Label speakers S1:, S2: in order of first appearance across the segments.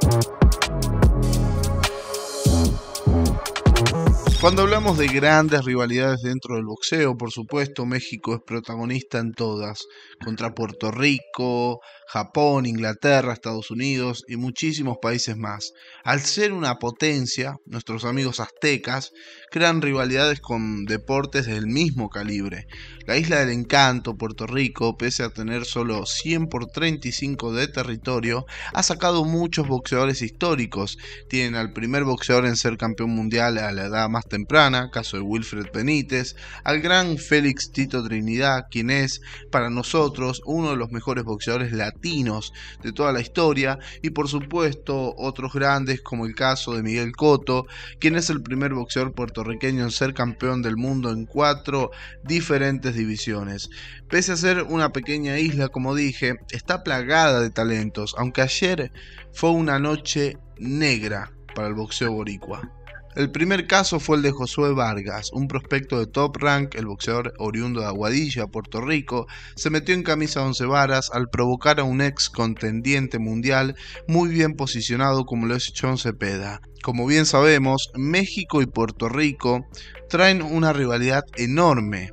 S1: Thank you. Cuando hablamos de grandes rivalidades dentro del boxeo, por supuesto, México es protagonista en todas, contra Puerto Rico, Japón, Inglaterra, Estados Unidos y muchísimos países más. Al ser una potencia, nuestros amigos aztecas crean rivalidades con deportes del mismo calibre. La isla del encanto, Puerto Rico, pese a tener solo 100 por 35 de territorio, ha sacado muchos boxeadores históricos. Tienen al primer boxeador en ser campeón mundial a la edad más temprana, caso de Wilfred Benítez, al gran Félix Tito Trinidad, quien es, para nosotros, uno de los mejores boxeadores latinos de toda la historia, y por supuesto otros grandes como el caso de Miguel Cotto, quien es el primer boxeador puertorriqueño en ser campeón del mundo en cuatro diferentes divisiones. Pese a ser una pequeña isla, como dije, está plagada de talentos, aunque ayer fue una noche negra para el boxeo boricua. El primer caso fue el de Josué Vargas, un prospecto de top rank, el boxeador oriundo de Aguadilla, Puerto Rico, se metió en camisa once varas al provocar a un ex contendiente mundial muy bien posicionado como lo es John Cepeda. Como bien sabemos, México y Puerto Rico traen una rivalidad enorme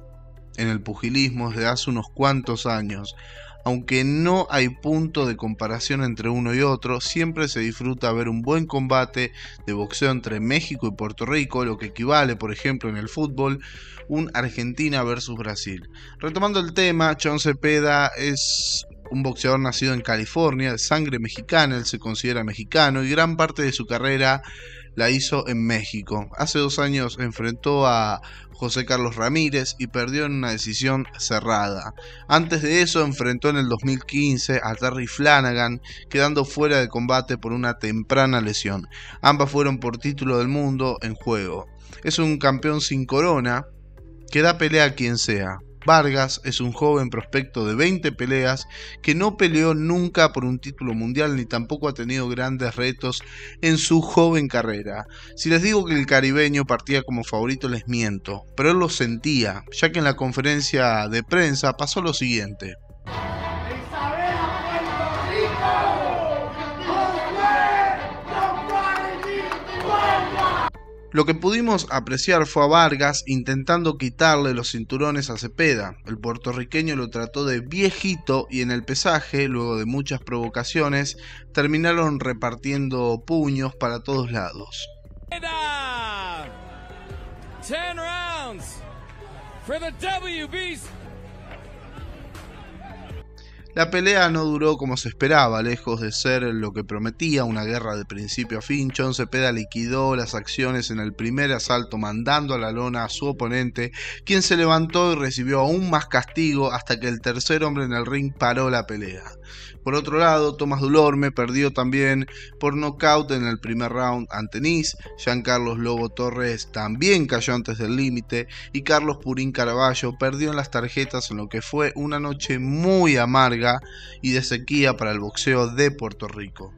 S1: en el pugilismo desde hace unos cuantos años. Aunque no hay punto de comparación entre uno y otro, siempre se disfruta ver un buen combate de boxeo entre México y Puerto Rico, lo que equivale, por ejemplo, en el fútbol, un Argentina versus Brasil. Retomando el tema, John Cepeda es un boxeador nacido en California, de sangre mexicana, él se considera mexicano y gran parte de su carrera la hizo en México. Hace dos años enfrentó a José Carlos Ramírez y perdió en una decisión cerrada. Antes de eso enfrentó en el 2015 a Terry Flanagan, quedando fuera de combate por una temprana lesión. Ambas fueron por título del mundo en juego. Es un campeón sin corona que da pelea a quien sea. Vargas es un joven prospecto de 20 peleas que no peleó nunca por un título mundial ni tampoco ha tenido grandes retos en su joven carrera. Si les digo que el caribeño partía como favorito les miento, pero él lo sentía, ya que en la conferencia de prensa pasó lo siguiente. Lo que pudimos apreciar fue a Vargas intentando quitarle los cinturones a Cepeda. El puertorriqueño lo trató de viejito y en el pesaje, luego de muchas provocaciones, terminaron repartiendo puños para todos lados. La pelea no duró como se esperaba, lejos de ser lo que prometía, una guerra de principio a fin. John Cepeda liquidó las acciones en el primer asalto, mandando a la lona a su oponente, quien se levantó y recibió aún más castigo hasta que el tercer hombre en el ring paró la pelea. Por otro lado, Tomás Dulorme perdió también por nocaut en el primer round ante Nice. Jean Carlos Lobo Torres también cayó antes del límite. Y Carlos Purín Caraballo perdió en las tarjetas en lo que fue una noche muy amarga y de sequía para el boxeo de Puerto Rico.